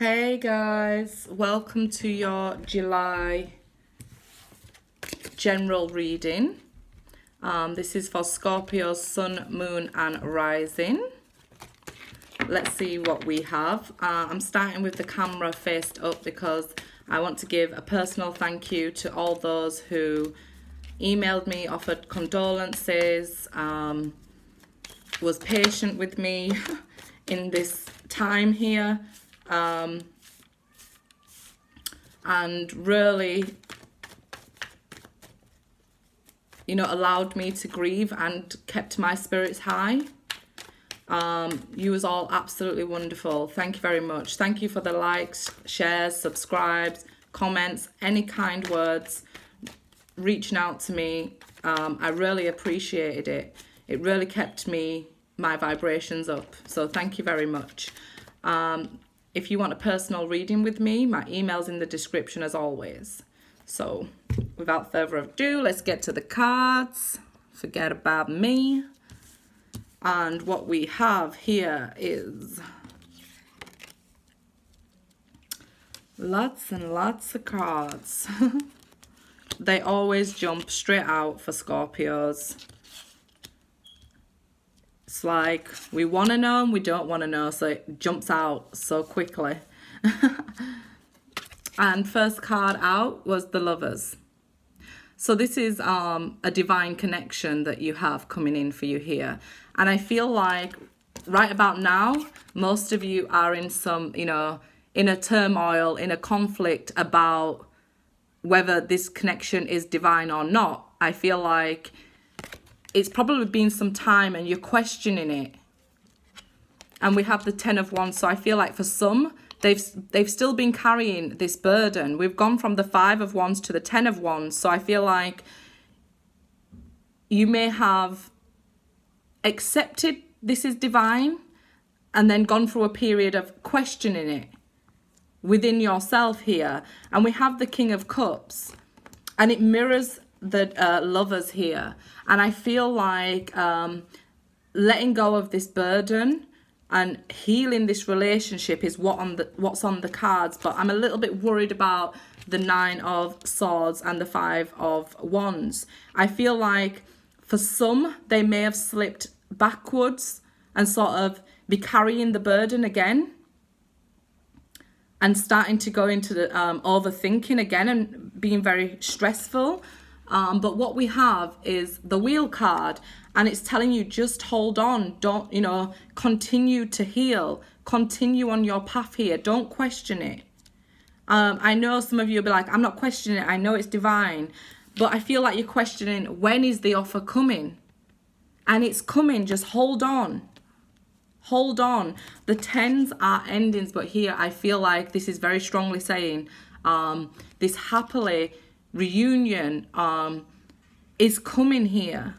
Hey guys, welcome to your July general reading. Um, this is for Scorpio's Sun, Moon and Rising. Let's see what we have. Uh, I'm starting with the camera faced up because I want to give a personal thank you to all those who emailed me, offered condolences, um, was patient with me in this time here um, and really you know allowed me to grieve and kept my spirits high. Um, you was all absolutely wonderful. Thank you very much. Thank you for the likes shares subscribes comments any kind words reaching out to me. Um, I really appreciated it. It really kept me my vibrations up. So thank you very much. Um, if you want a personal reading with me, my email's in the description as always. So without further ado, let's get to the cards. Forget about me. And what we have here is lots and lots of cards. they always jump straight out for Scorpios. It's like we want to know and we don't want to know, so it jumps out so quickly. and first card out was the lovers. So this is um, a divine connection that you have coming in for you here. And I feel like right about now, most of you are in some, you know, in a turmoil, in a conflict about whether this connection is divine or not. I feel like it's probably been some time and you're questioning it. And we have the Ten of Wands. So I feel like for some, they've they've still been carrying this burden. We've gone from the Five of Wands to the Ten of Wands. So I feel like you may have accepted this is divine and then gone through a period of questioning it within yourself here. And we have the King of Cups and it mirrors the uh, lovers here. And I feel like um, letting go of this burden and healing this relationship is what on the what's on the cards. But I'm a little bit worried about the nine of swords and the five of wands. I feel like for some, they may have slipped backwards and sort of be carrying the burden again and starting to go into the um, overthinking again and being very stressful um, but what we have is the wheel card and it's telling you just hold on. Don't, you know, continue to heal. Continue on your path here. Don't question it. Um, I know some of you will be like, I'm not questioning it. I know it's divine. But I feel like you're questioning when is the offer coming? And it's coming. Just hold on. Hold on. The tens are endings, but here I feel like this is very strongly saying um, this happily reunion um, is coming here.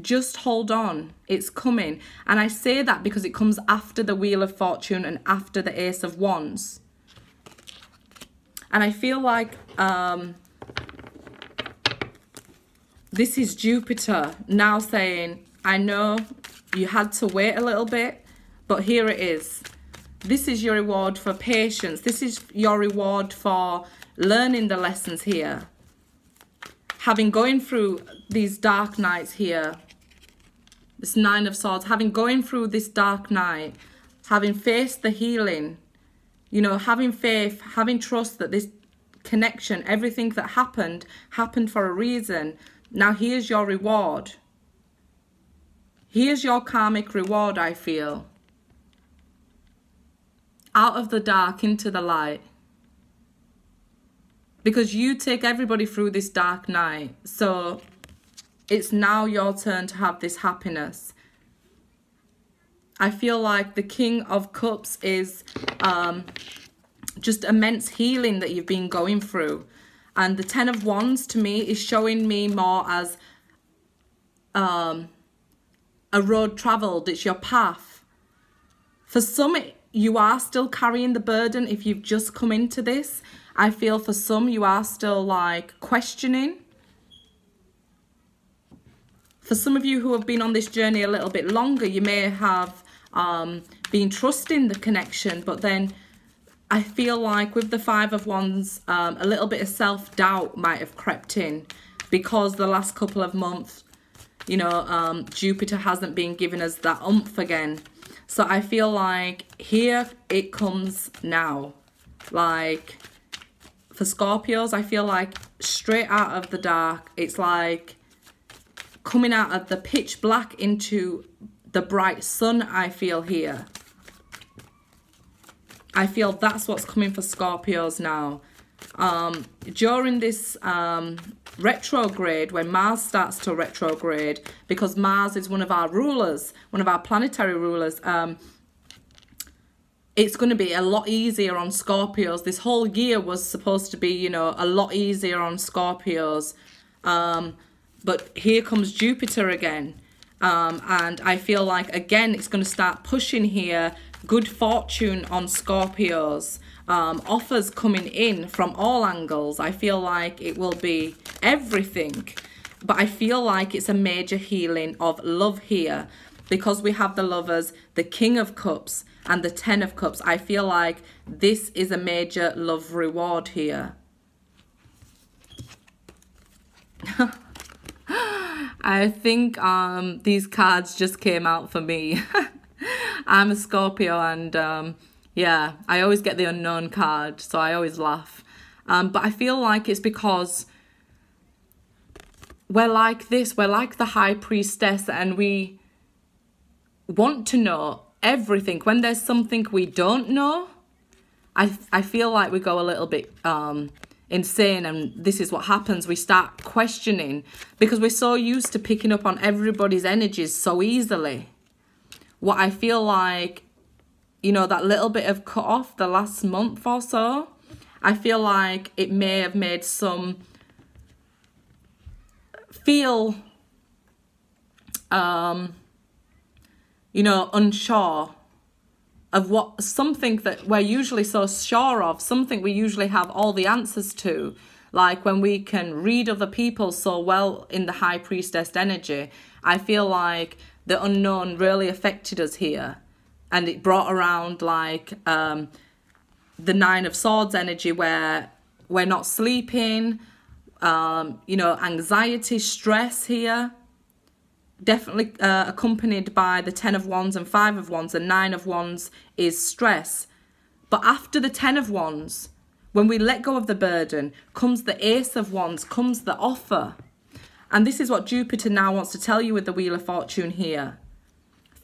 Just hold on, it's coming. And I say that because it comes after the Wheel of Fortune and after the Ace of Wands. And I feel like um, this is Jupiter now saying, I know you had to wait a little bit, but here it is. This is your reward for patience. This is your reward for learning the lessons here having going through these dark nights here, this Nine of Swords, having going through this dark night, having faced the healing, you know, having faith, having trust that this connection, everything that happened, happened for a reason. Now here's your reward. Here's your karmic reward, I feel. Out of the dark into the light because you take everybody through this dark night. So it's now your turn to have this happiness. I feel like the King of Cups is um, just immense healing that you've been going through. And the Ten of Wands to me is showing me more as um, a road travelled. It's your path. For some, you are still carrying the burden if you've just come into this. I feel for some you are still like questioning. For some of you who have been on this journey a little bit longer, you may have um, been trusting the connection, but then I feel like with the Five of Wands, um, a little bit of self-doubt might have crept in because the last couple of months, you know, um, Jupiter hasn't been giving us that umph again. So I feel like here it comes now. Like for Scorpios, I feel like straight out of the dark, it's like coming out of the pitch black into the bright sun I feel here. I feel that's what's coming for Scorpios now. Um, during this um, retrograde, when Mars starts to retrograde, because Mars is one of our rulers, one of our planetary rulers, um, it's going to be a lot easier on Scorpios. This whole year was supposed to be, you know, a lot easier on Scorpios. Um, but here comes Jupiter again. Um, and I feel like, again, it's going to start pushing here good fortune on Scorpios, um, offers coming in from all angles. I feel like it will be everything, but I feel like it's a major healing of love here because we have the lovers, the King of Cups and the Ten of Cups. I feel like this is a major love reward here. I think um, these cards just came out for me. I'm a Scorpio and um, yeah, I always get the unknown card, so I always laugh. Um, but I feel like it's because we're like this, we're like the high priestess and we want to know everything. When there's something we don't know, I, I feel like we go a little bit um, insane and this is what happens. We start questioning because we're so used to picking up on everybody's energies so easily what I feel like, you know, that little bit of cut off the last month or so, I feel like it may have made some feel, um, you know, unsure of what something that we're usually so sure of, something we usually have all the answers to. Like when we can read other people so well in the high priestess energy, I feel like the unknown really affected us here. And it brought around like um, the Nine of Swords energy where we're not sleeping, um, you know, anxiety, stress here. Definitely uh, accompanied by the Ten of Wands and Five of Wands. and Nine of Wands is stress. But after the Ten of Wands, when we let go of the burden, comes the Ace of Wands, comes the offer. And this is what Jupiter now wants to tell you with the Wheel of Fortune here.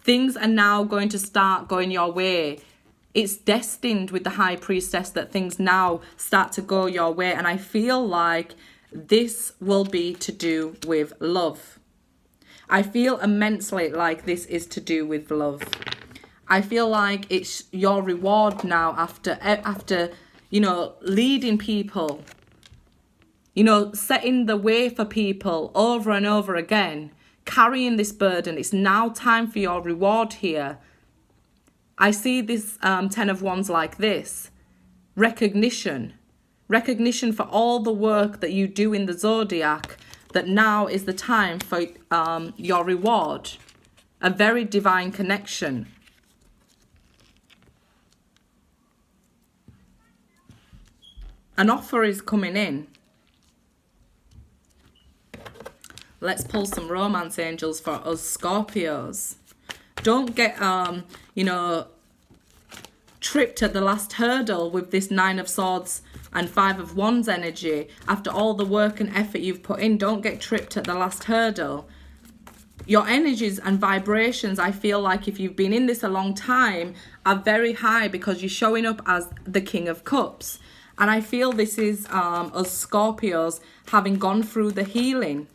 Things are now going to start going your way. It's destined with the High Priestess that things now start to go your way. And I feel like this will be to do with love. I feel immensely like this is to do with love. I feel like it's your reward now after after you know leading people you know, setting the way for people over and over again, carrying this burden. It's now time for your reward here. I see this um, Ten of Wands like this recognition. Recognition for all the work that you do in the zodiac, that now is the time for um, your reward. A very divine connection. An offer is coming in. Let's pull some romance angels for us Scorpios. Don't get, um, you know, tripped at the last hurdle with this Nine of Swords and Five of Wands energy. After all the work and effort you've put in, don't get tripped at the last hurdle. Your energies and vibrations, I feel like if you've been in this a long time, are very high because you're showing up as the King of Cups. And I feel this is um, us Scorpios having gone through the healing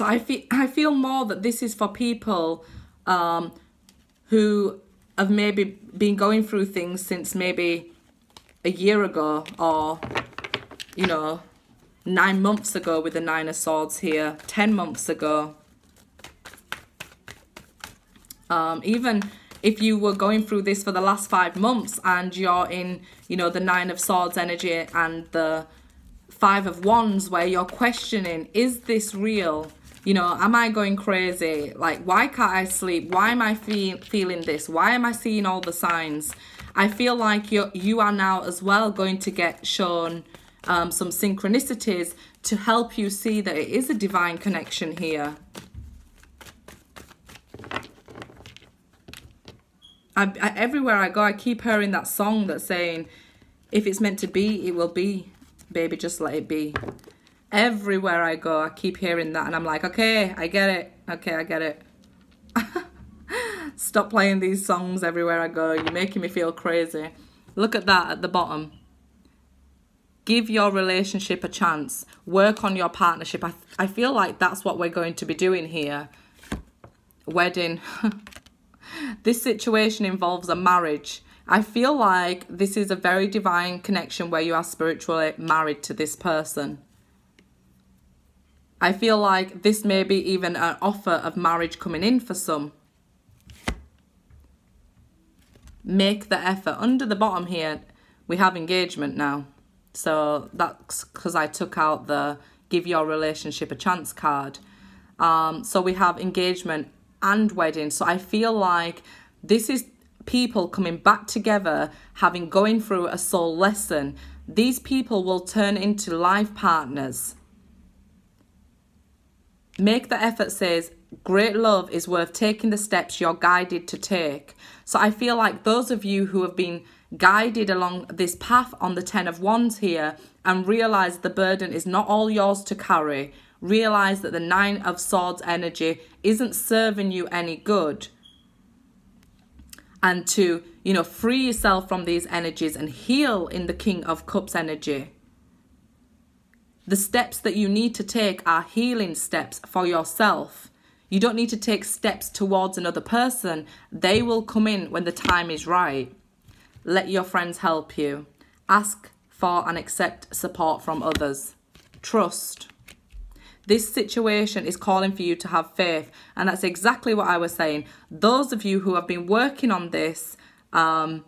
So I feel I feel more that this is for people um, who have maybe been going through things since maybe a year ago or you know nine months ago with the nine of swords here ten months ago. Um, even if you were going through this for the last five months and you're in you know the nine of swords energy and the five of wands where you're questioning is this real You know, am I going crazy? Like, why can't I sleep? Why am I fe feeling this? Why am I seeing all the signs? I feel like you you are now as well going to get shown um, some synchronicities to help you see that it is a divine connection here. I, I, everywhere I go, I keep hearing that song that's saying, if it's meant to be, it will be. Baby, just let it be. Everywhere I go, I keep hearing that. And I'm like, okay, I get it. Okay, I get it. Stop playing these songs everywhere I go. You're making me feel crazy. Look at that at the bottom. Give your relationship a chance. Work on your partnership. I, I feel like that's what we're going to be doing here. Wedding. this situation involves a marriage. I feel like this is a very divine connection where you are spiritually married to this person. I feel like this may be even an offer of marriage coming in for some. Make the effort. Under the bottom here, we have engagement now. So that's because I took out the give your relationship a chance card. Um, so we have engagement and wedding. So I feel like this is people coming back together, having going through a soul lesson. These people will turn into life partners. Make the effort says, great love is worth taking the steps you're guided to take. So I feel like those of you who have been guided along this path on the Ten of Wands here and realize the burden is not all yours to carry, realize that the Nine of Swords energy isn't serving you any good, and to, you know, free yourself from these energies and heal in the King of Cups energy. The steps that you need to take are healing steps for yourself. You don't need to take steps towards another person. They will come in when the time is right. Let your friends help you. Ask for and accept support from others. Trust. This situation is calling for you to have faith. And that's exactly what I was saying. Those of you who have been working on this, um,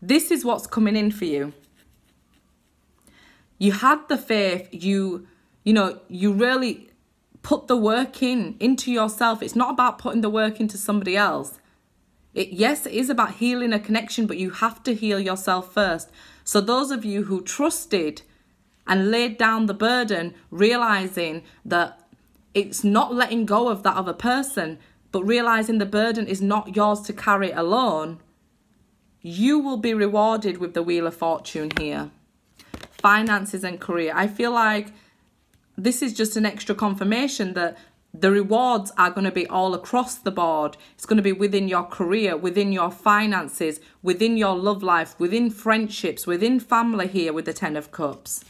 this is what's coming in for you. You had the faith, you, you know, you really put the work in into yourself. It's not about putting the work into somebody else. It, yes, it is about healing a connection, but you have to heal yourself first. So those of you who trusted and laid down the burden, realizing that it's not letting go of that other person, but realizing the burden is not yours to carry alone, you will be rewarded with the Wheel of Fortune here. Finances and career. I feel like this is just an extra confirmation that the rewards are going to be all across the board. It's going to be within your career, within your finances, within your love life, within friendships, within family here with the Ten of Cups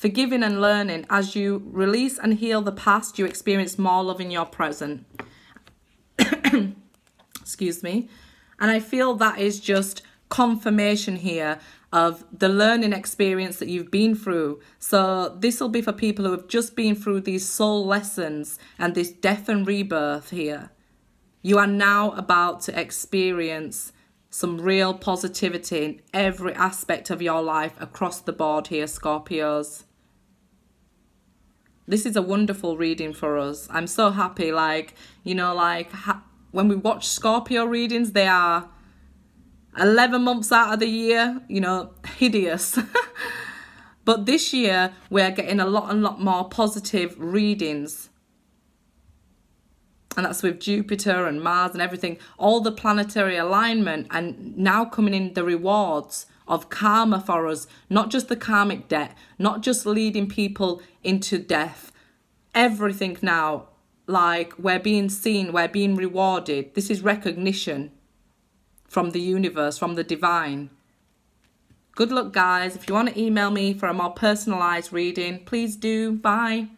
forgiving and learning. As you release and heal the past, you experience more love in your present. Excuse me. And I feel that is just confirmation here of the learning experience that you've been through. So this will be for people who have just been through these soul lessons and this death and rebirth here. You are now about to experience some real positivity in every aspect of your life across the board here, Scorpios this is a wonderful reading for us. I'm so happy. Like, you know, like when we watch Scorpio readings, they are 11 months out of the year, you know, hideous. but this year, we're getting a lot and lot more positive readings. And that's with Jupiter and Mars and everything. All the planetary alignment and now coming in the rewards of karma for us, not just the karmic debt, not just leading people into death. Everything now, like we're being seen, we're being rewarded. This is recognition from the universe, from the divine. Good luck, guys. If you want to email me for a more personalized reading, please do. Bye.